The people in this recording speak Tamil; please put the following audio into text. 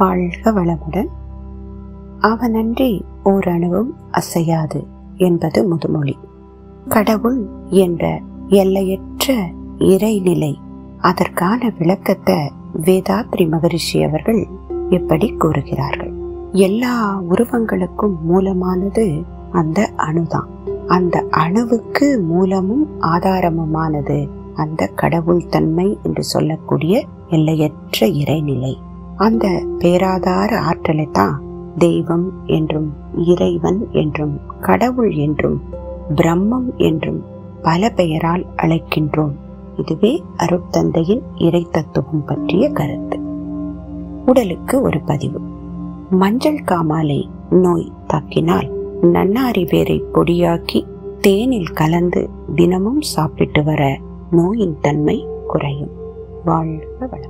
வாழ்க வளமுடன். அவனன்றி ஓரணுவும் அசையாது என்பது முதுமொழி. கடவுள் என்ற எல்லையற்ற இறைநிலை அதற்கான விளக்கத்தை வேதாத்ரி மகரிஷி அவர்கள் எப்படி கூறுகிறார்கள். எல்லா உருவங்களுக்கும் மூலமானது அந்த அணுதான். அந்த அணுவுக்கு மூலமும் ஆதாரமுமானது அந்த கடவுள் தன்மை என்று சொல்லக்கூடிய எல்லையற்ற இறைநிலை. அந்த பேராதார ஆற்றலை தான் தெய்வம் என்றும் இறைவன் என்றும் கடவுள் என்றும் பிரம்மம் என்றும் பல பெயரால் அழைக்கின்றோம். இதுவே அருட்தந்தையின் இறை தத்துவம் பற்றிய கருத்து. உடலுக்கு ஒரு பதிவு. மஞ்சள் காமாலை நோய் தாக்கினால் நன்னாரி வேரை பொடியாக்கி தேனில் கலந்து தினமும் சாப்பிட்டு வர நோயின் தன்மை குறையும். வாழ்க வளம்